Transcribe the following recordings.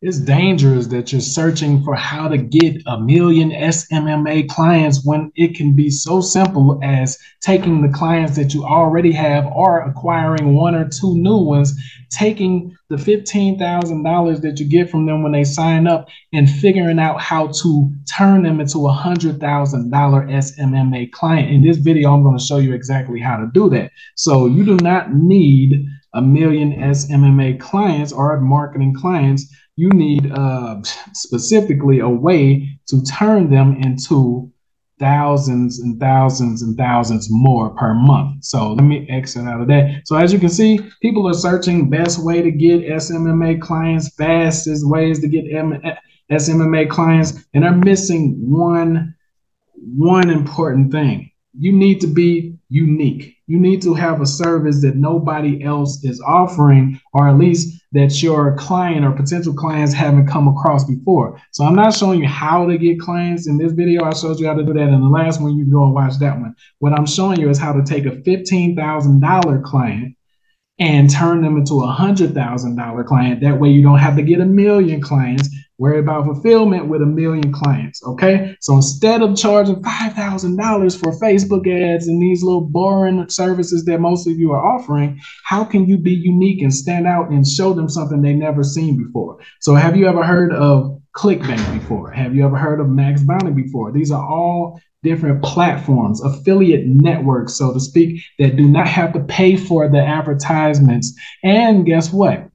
it's dangerous that you're searching for how to get a million SMMA clients when it can be so simple as taking the clients that you already have or acquiring one or two new ones, taking the $15,000 that you get from them when they sign up and figuring out how to turn them into a $100,000 SMMA client. In this video, I'm going to show you exactly how to do that. So you do not need a million SMMA clients or marketing clients you need uh, specifically a way to turn them into thousands and thousands and thousands more per month. So let me exit out of that. So as you can see, people are searching best way to get SMMA clients, fastest ways to get M- SMMA clients, and they're missing one one important thing. You need to be unique. You need to have a service that nobody else is offering, or at least that your client or potential clients haven't come across before. So I'm not showing you how to get clients in this video. I showed you how to do that in the last one. You can go and watch that one. What I'm showing you is how to take a $15,000 client and turn them into a $100,000 client. That way you don't have to get a million clients Worry about fulfillment with a million clients. Okay. So instead of charging $5,000 for Facebook ads and these little boring services that most of you are offering, how can you be unique and stand out and show them something they never seen before? So have you ever heard of ClickBank before? Have you ever heard of MaxBounty before? These are all different platforms, affiliate networks, so to speak, that do not have to pay for the advertisements. And guess what?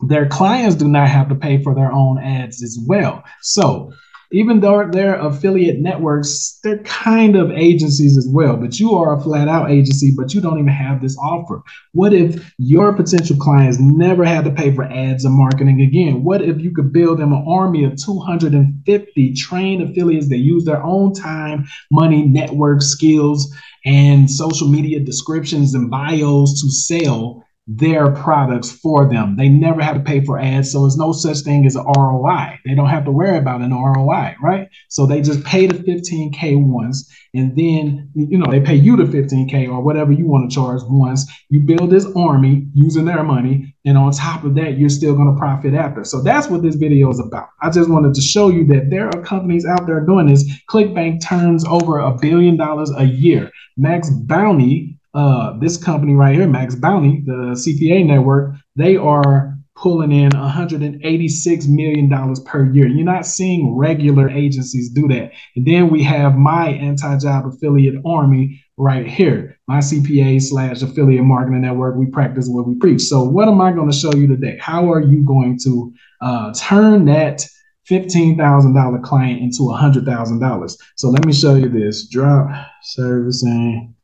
Their clients do not have to pay for their own ads as well. So even though they're affiliate networks, they're kind of agencies as well. But you are a flat out agency, but you don't even have this offer. What if your potential clients never had to pay for ads or marketing again? What if you could build them an army of 250 trained affiliates that use their own time, money, network skills, and social media descriptions and bios to sell? Their products for them. They never have to pay for ads. So there's no such thing as an ROI. They don't have to worry about an ROI, right? So they just pay the 15K once and then, you know, they pay you the 15K or whatever you want to charge once. You build this army using their money. And on top of that, you're still going to profit after. So that's what this video is about. I just wanted to show you that there are companies out there doing this. ClickBank turns over a billion dollars a year. MaxBounty uh, this company right here, MaxBounty, the CPA network, they are pulling in 186 million dollars per year. You're not seeing regular agencies do that. And then we have my anti-job affiliate army right here, my CPA slash affiliate marketing network. We practice what we preach. So what am I going to show you today? How are you going to uh, turn that $15,000 client into $100,000? So let me show you this drop servicing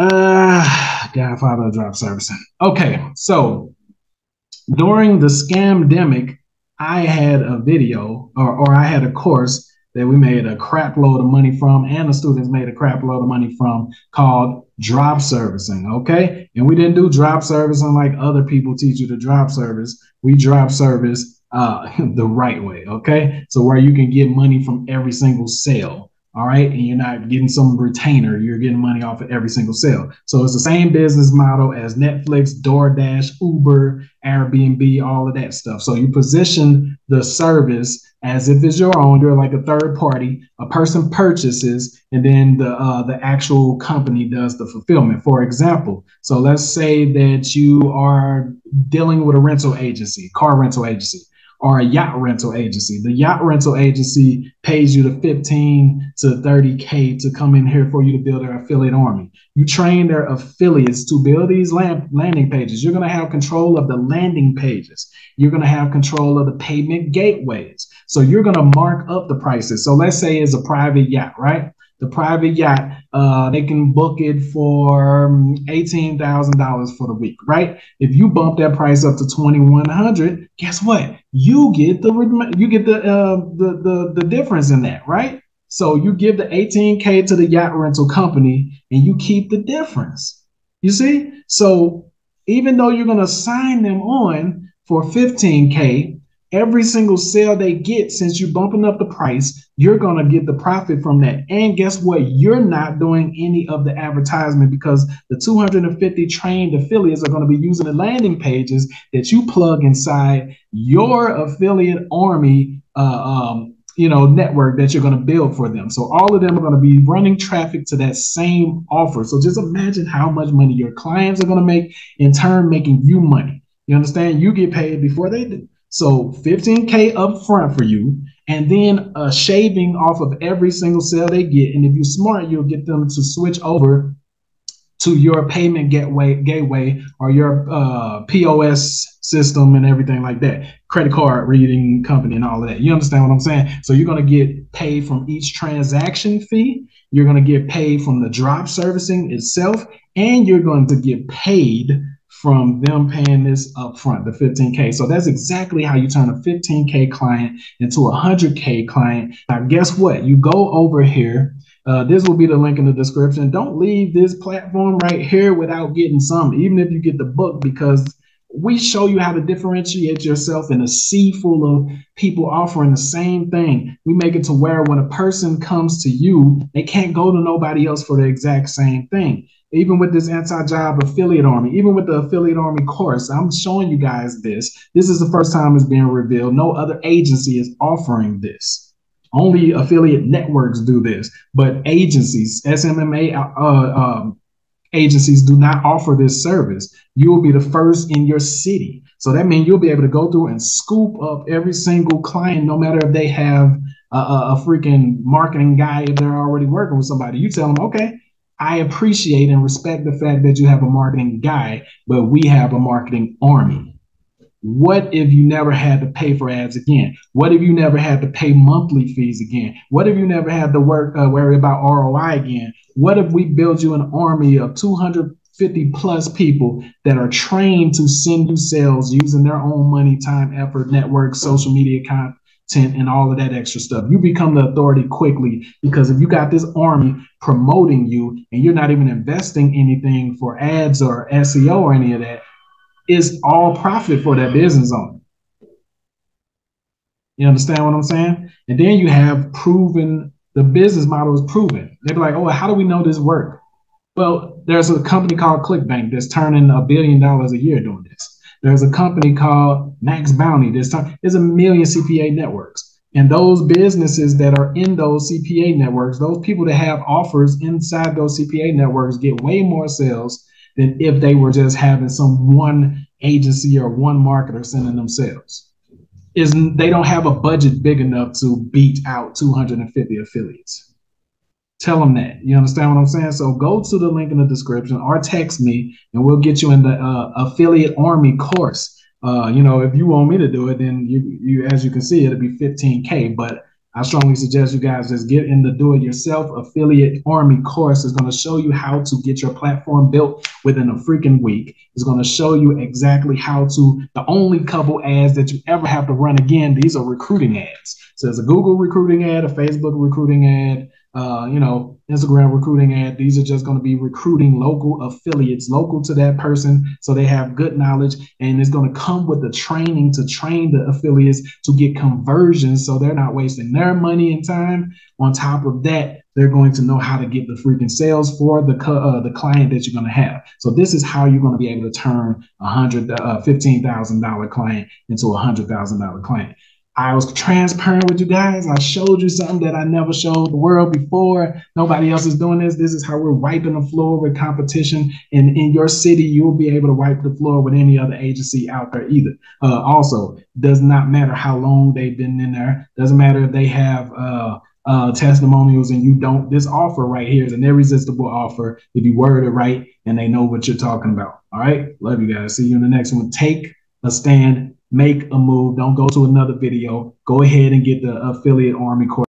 uh, Godfather drop servicing. Okay, so during the scamdemic, I had a video or, or I had a course that we made a crap load of money from, and the students made a crap load of money from called drop servicing. Okay. And we didn't do drop servicing like other people teach you to drop service. We drop service uh, the right way. Okay. So where you can get money from every single sale. All right. And you're not getting some retainer, you're getting money off of every single sale. So it's the same business model as Netflix, DoorDash, Uber, Airbnb, all of that stuff. So you position the service as if it's your own. You're like a third party. A person purchases, and then the uh, the actual company does the fulfillment. For example, so let's say that you are dealing with a rental agency, car rental agency or a yacht rental agency. The yacht rental agency pays you the 15 to 30K to come in here for you to build their affiliate army. You train their affiliates to build these land, landing pages. You're going to have control of the landing pages. You're going to have control of the payment gateways. So you're going to mark up the prices. So let's say it's a private yacht, right? The private yacht, uh, they can book it for um, eighteen thousand dollars for the week, right? If you bump that price up to twenty one hundred, guess what? You get the you get the uh, the the the difference in that, right? So you give the eighteen k to the yacht rental company, and you keep the difference. You see? So even though you're going to sign them on for fifteen k, every single sale they get, since you're bumping up the price, you're going to get the profit from that. And guess what? You're not doing any of the advertisement because the 250 trained affiliates are going to be using the landing pages that you plug inside your affiliate army uh, um, you know network that you're going to build for them. So all of them are going to be running traffic to that same offer. So just imagine how much money your clients are going to make in turn making you money. You understand? You get paid before they do so 15K up front for you, and then a shaving off of every single sale they get. And if you're smart, you'll get them to switch over to your payment gateway, gateway or your uh, POS system and everything like that, credit card reading company and all of that. You understand what I'm saying? So you're going to get paid from each transaction fee. You're going to get paid from the drop servicing itself, and you're going to get paid from them paying this upfront, the 15K. So that's exactly how you turn a 15K client into a 100K client. Now, guess what? You go over here. Uh, this will be the link in the description. Don't leave this platform right here without getting some, even if you get the book, because we show you how to differentiate yourself in a sea full of people offering the same thing. We make it to where when a person comes to you, they can't go to nobody else for the exact same thing even with this anti-job affiliate army, even with the affiliate army course, I'm showing you guys this. This is the first time it's being revealed. No other agency is offering this. Only affiliate networks do this, but agencies, SMMA uh, um, agencies do not offer this service. You will be the first in your city. So that means you'll be able to go through and scoop up every single client, no matter if they have a, a, a freaking marketing guy, if they're already working with somebody. You tell them, okay, I appreciate and respect the fact that you have a marketing guy, but we have a marketing army. What if you never had to pay for ads again? What if you never had to pay monthly fees again? What if you never had to work uh, worry about ROI again? What if we build you an army of 250 plus people that are trained to send you sales using their own money, time, effort, network, social media content, and all of that extra stuff. You become the authority quickly because if you got this army promoting you and you're not even investing anything for ads or SEO or any of that, it's all profit for that business owner. You understand what I'm saying? And then you have proven the business model is proven. They're like, oh, how do we know this work? Well, there's a company called ClickBank that's turning a billion dollars a year doing this. There's a company called MaxBounty. There's, there's a million CPA networks. And those businesses that are in those CPA networks, those people that have offers inside those CPA networks get way more sales than if they were just having some one agency or one marketer sending them sales. Is they don't have a budget big enough to beat out 250 affiliates. Tell them that. You understand what I'm saying? So go to the link in the description or text me and we'll get you in the uh, affiliate army course. Uh, you know, if you want me to do it, then you, you, as you can see, it'll be 15K. But I strongly suggest you guys just get in the do it yourself affiliate army course. It's going to show you how to get your platform built within a freaking week. It's going to show you exactly how to, the only couple ads that you ever have to run again, these are recruiting ads. So there's a Google recruiting ad, a Facebook recruiting ad, uh, you know, Instagram recruiting ad. These are just going to be recruiting local affiliates, local to that person, so they have good knowledge, and it's going to come with the training to train the affiliates to get conversions, so they're not wasting their money and time. On top of that, they're going to know how to get the freaking sales for the uh, the client that you're going to have. So this is how you're going to be able to turn a hundred, uh, fifteen thousand dollar client into a hundred thousand dollar client. I was transparent with you guys. I showed you something that I never showed the world before. Nobody else is doing this. This is how we're wiping the floor with competition. And in your city, you'll be able to wipe the floor with any other agency out there either. Uh, also, does not matter how long they've been in there. Doesn't matter if they have uh, uh, testimonials and you don't. This offer right here is an irresistible offer if you word it right and they know what you're talking about. All right. Love you guys. See you in the next one. Take a stand make a move. Don't go to another video. Go ahead and get the affiliate army course.